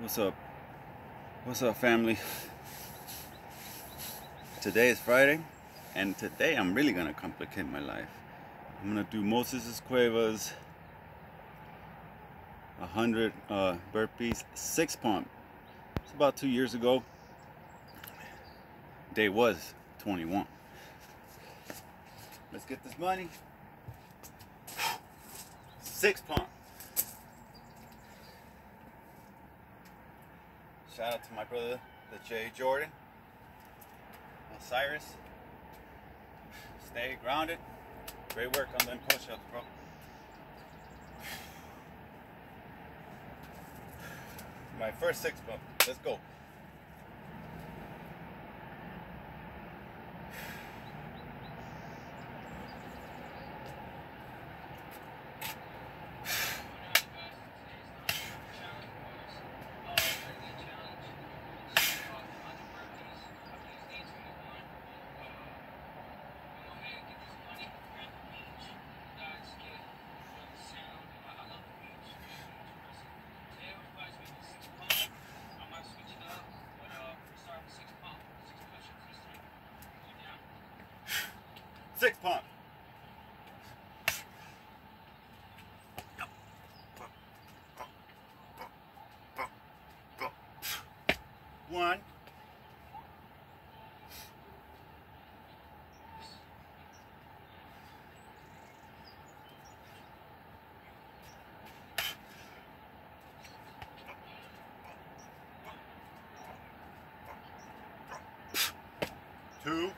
What's up? What's up, family? Today is Friday, and today I'm really gonna complicate my life. I'm gonna do Moses Cuevas 100 uh, burpees, six pump. It's about two years ago. Day was 21. Let's get this money. Six pump. Shout out to my brother, the Jay Jordan. Osiris. Stay grounded. Great work on them push-ups, bro. My first six pump. Let's go. Six pump. One. Two.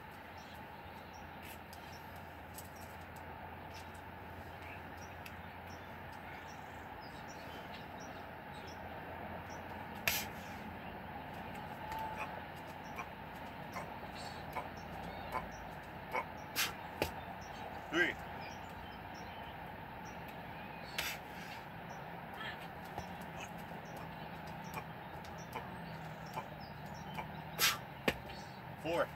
Three. Four.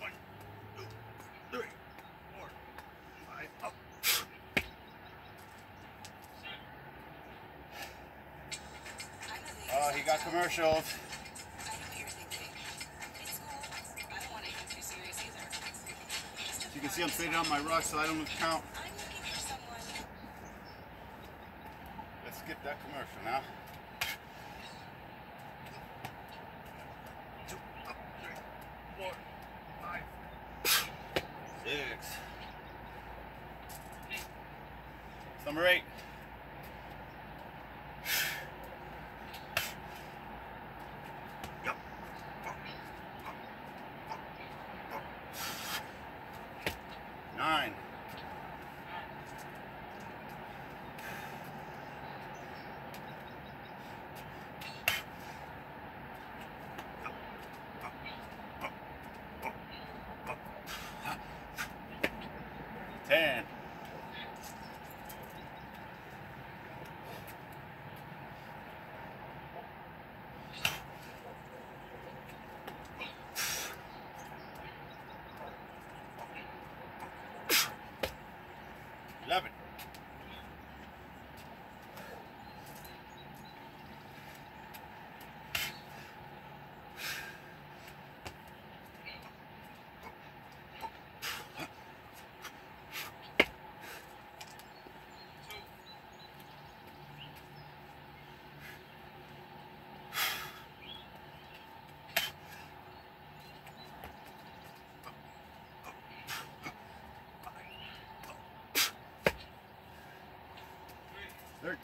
One, two, three, four, five, up. Oh, he got commercials. You can see I'm sitting on my rock so I don't count. Let's skip that commercial now.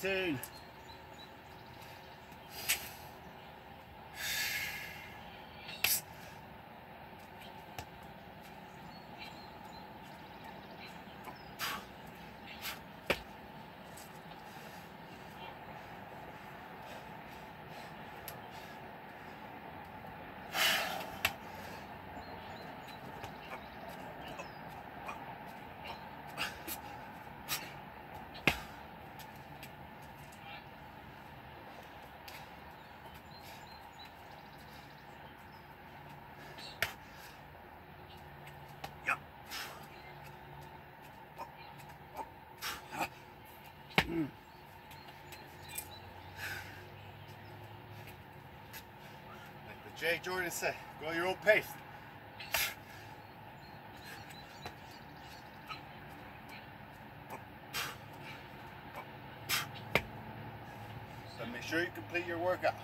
13. Jay Jordan said, go your own pace. So make sure you complete your workout.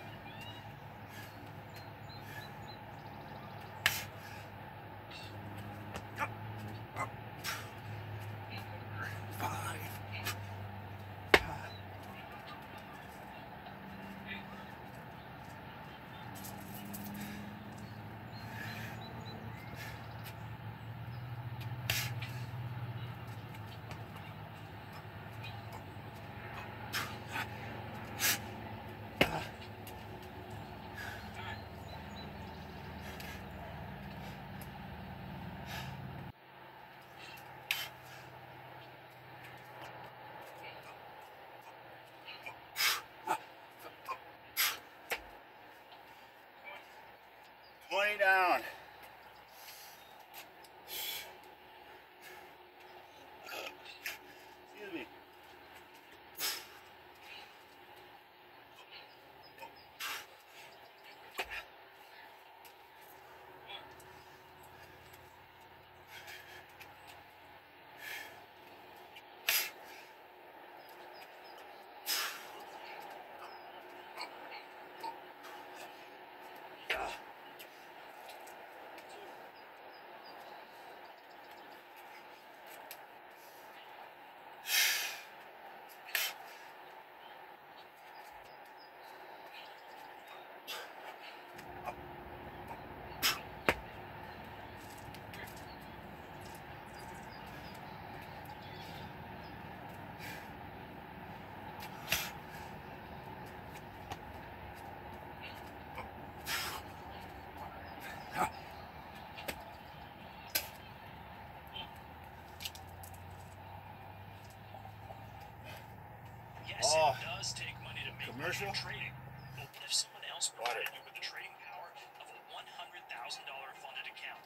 Yes, Oh. it does take money to make Commercial? trading. But what if someone else provided you with the trading power of a $100,000 funded account,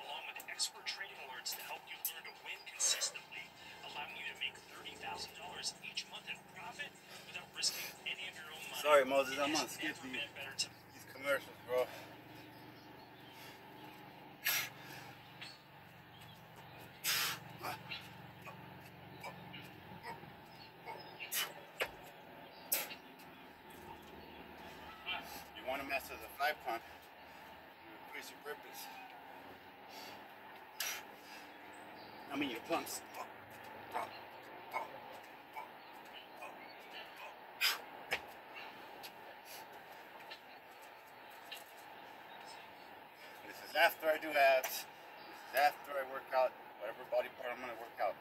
along with expert trading alerts to help you learn to win consistently, allowing you to make $30,000 each month in profit without risking any of your own money? Sorry, Moses, I'm It gonna skip these, been better to these commercials, bro. You want to mess with a fly pump, you increase your purpose. I mean your pumps. This is after I do abs. This is after I work out whatever body part I'm gonna work out.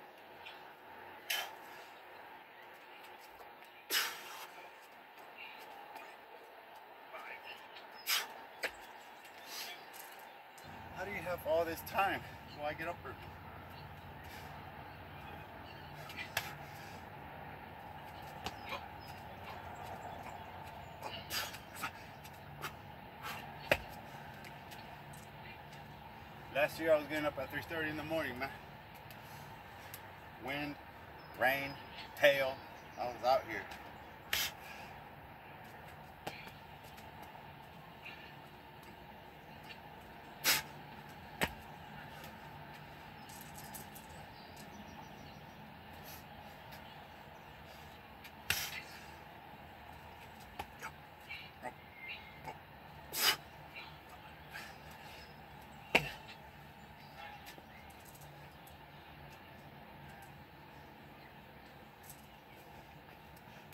How do you have all this time? Why get up early? Year I was getting up at 3.30 in the morning, man. Wind, rain, hail.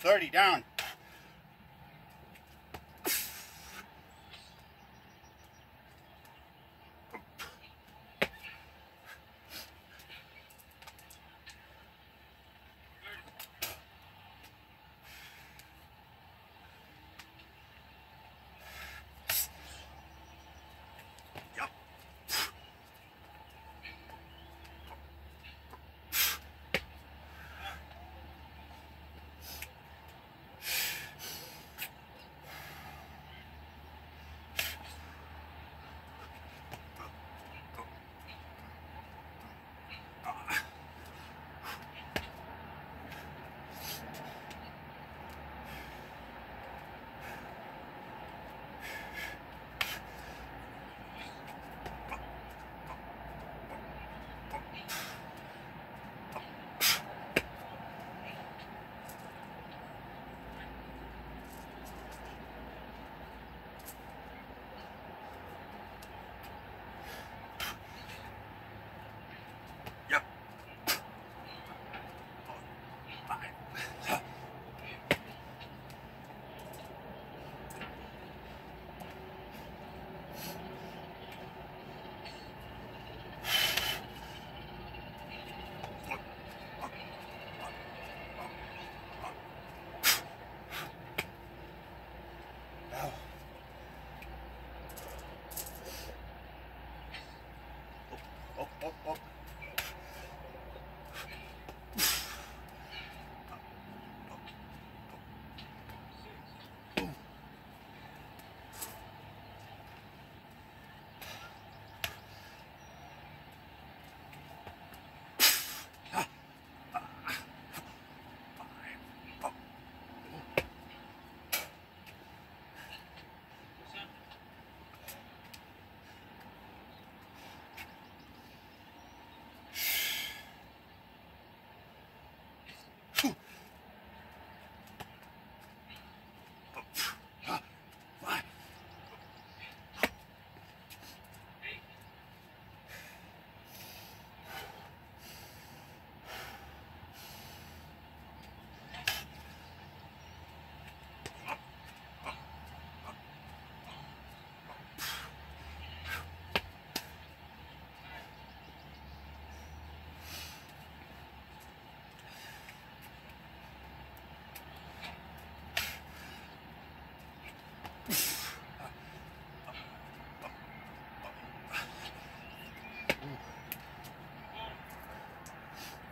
30 down.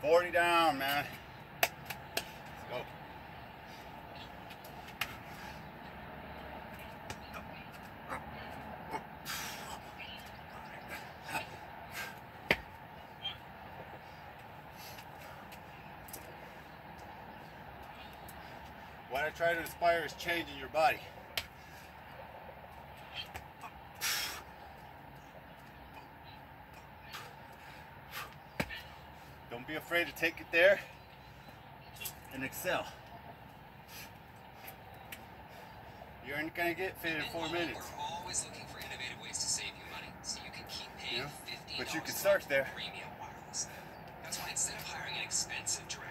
40 down, man. Let's go. What I try to inspire is change in your body. Afraid to take it there and excel. You aren't gonna get fit in four minutes. We're always looking for innovative ways to save you money, so you can keep paying Yeah, fifty but you can start there. Premium wireless. That's why instead of hiring an expensive director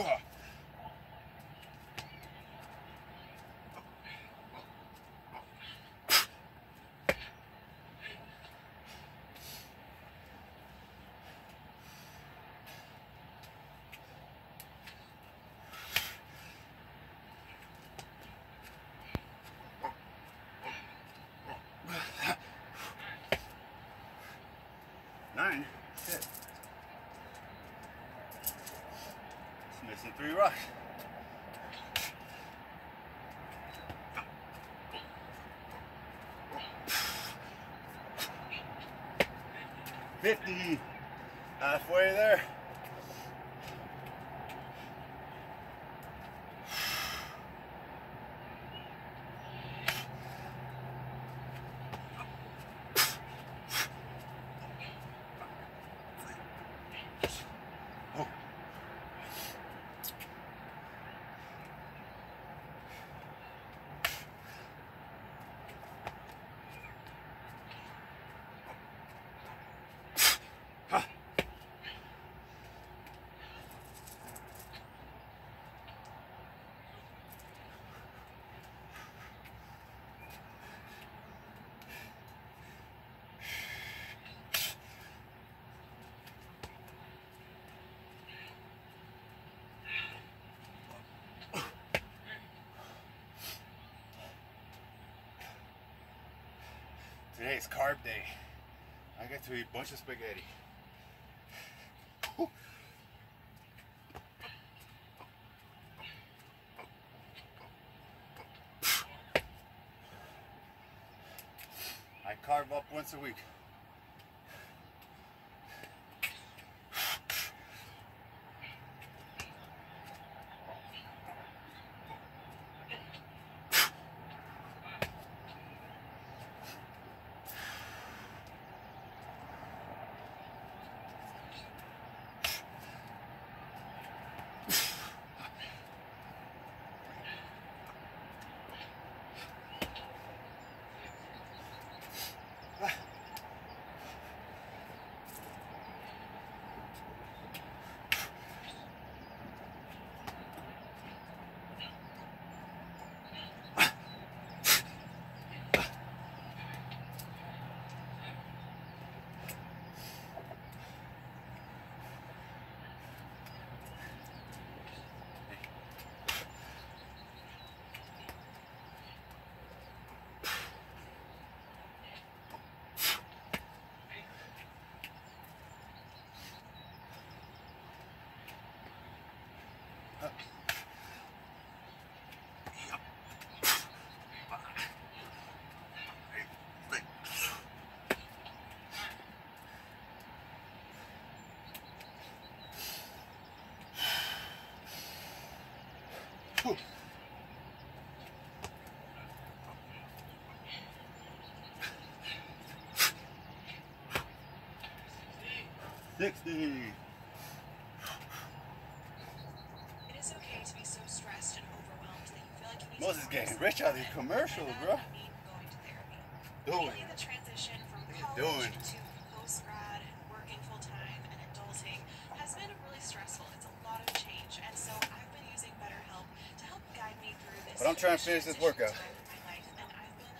Пошла! Three rocks. Fifty. Halfway there. Today's carb day. I get to eat a bunch of spaghetti. I carve up once a week. 60. You feel like you need Moses to getting rich out of these commercials, bro. would mean going to therapy. Doing. Lately, the transition from What you college doing? to post-grad and working full-time and adulting has been really stressful. It's a lot of change, and so I've been using BetterHelp to help guide me through this. But I'm trying to huge finish this transition workout. time in my life, and I've been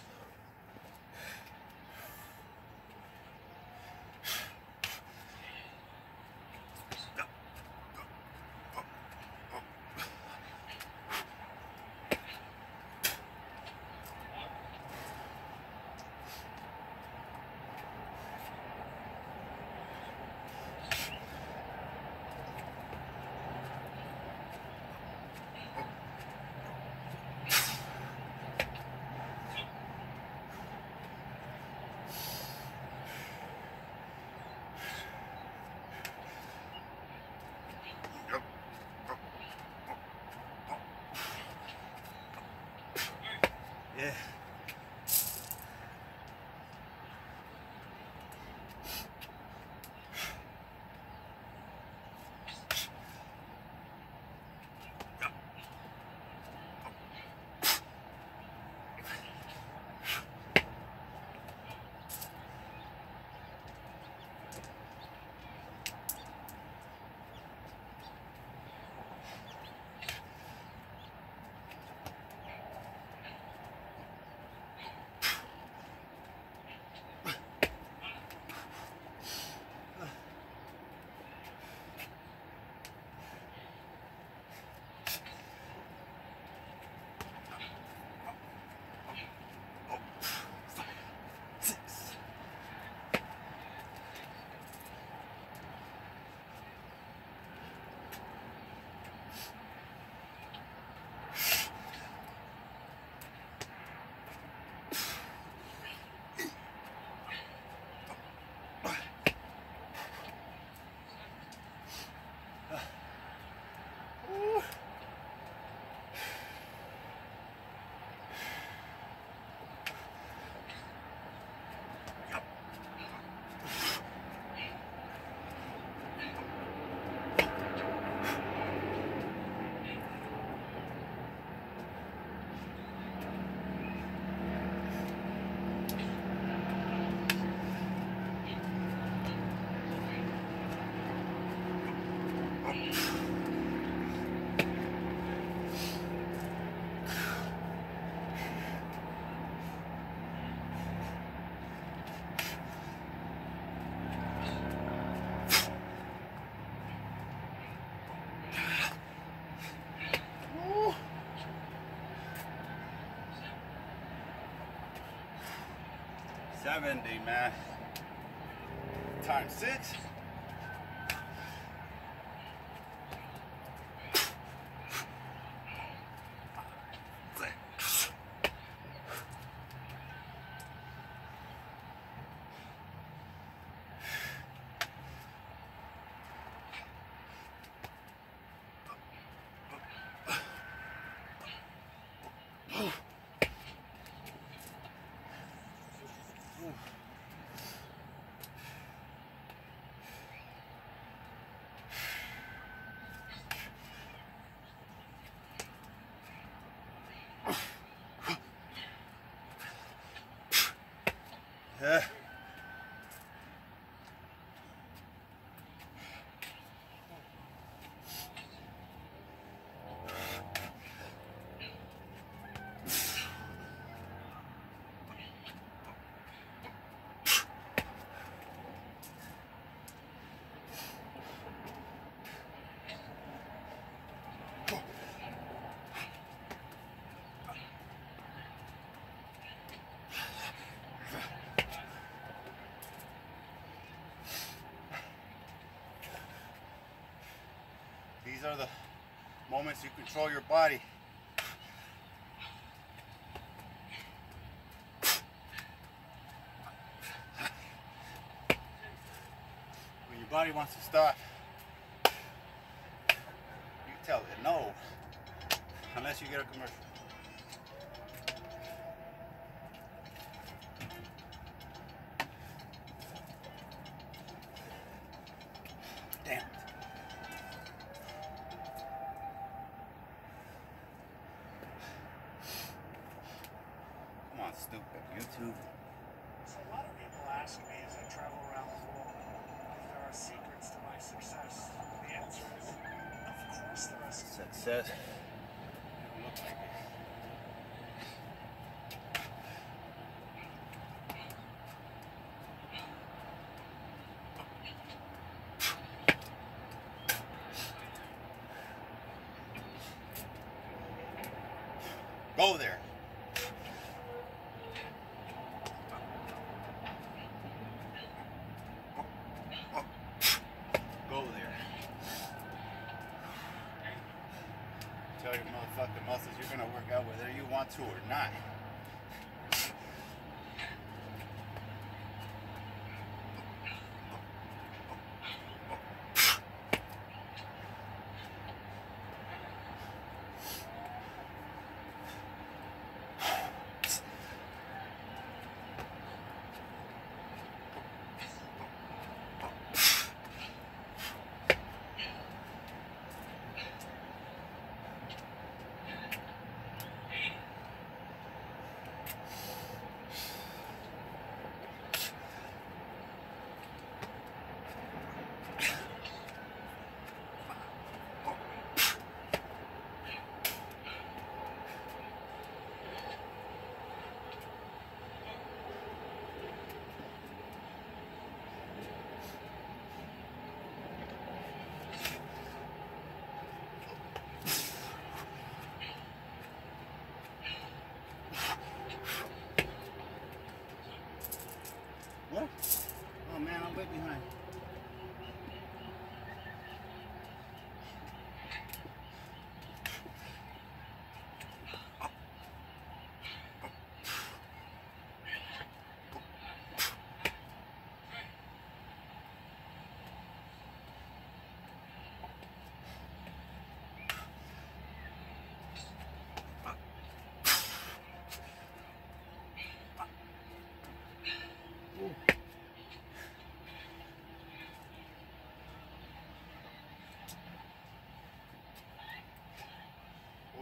Yeah. Six. 70, man. Times six. Yeah. These are the moments you control your body. When your body wants to stop, you tell it no, unless you get a commercial. set. Go there. wait behind.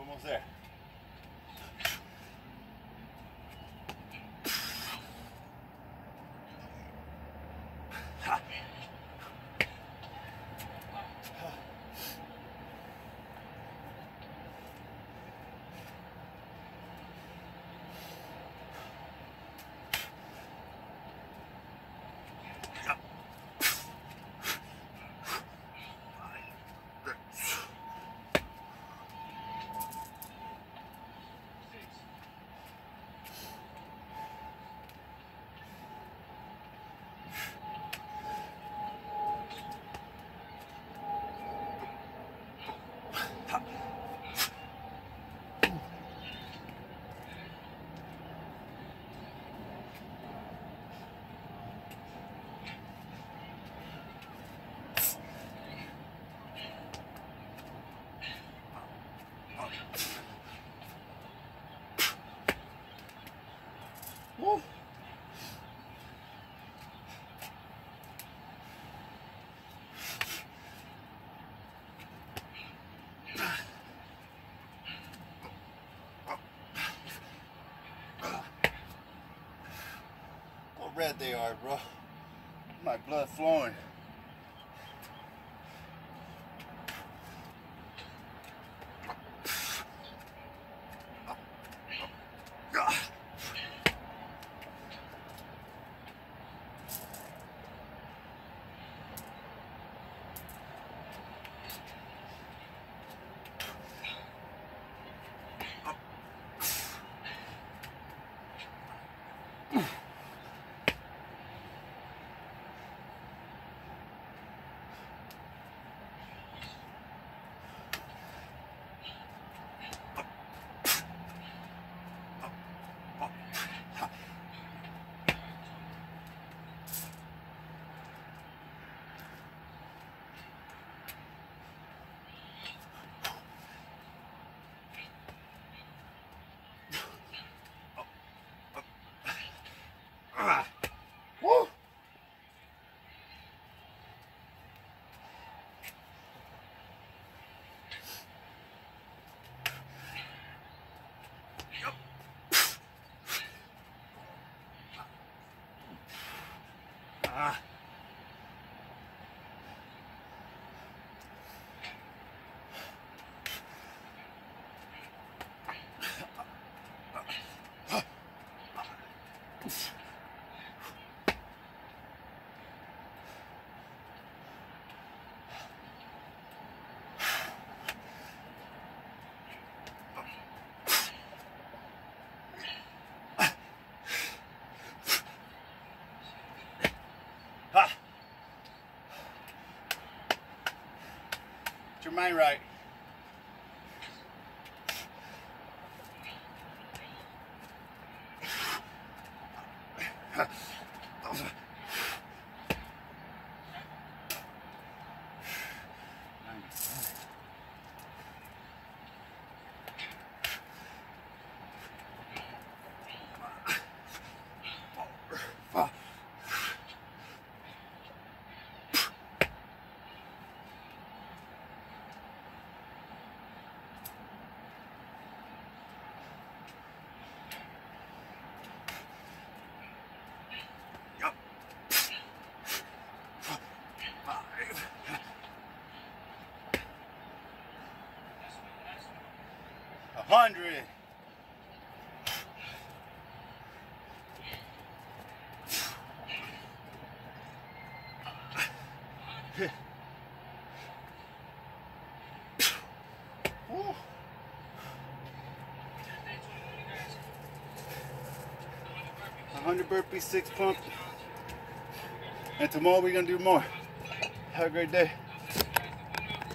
Vamos ver. What red they are, bro. My blood flowing. Ah. Woo. Mr. Mainwright. 100. Hundred burpees, six pump, and tomorrow we're gonna do more. Have a great day.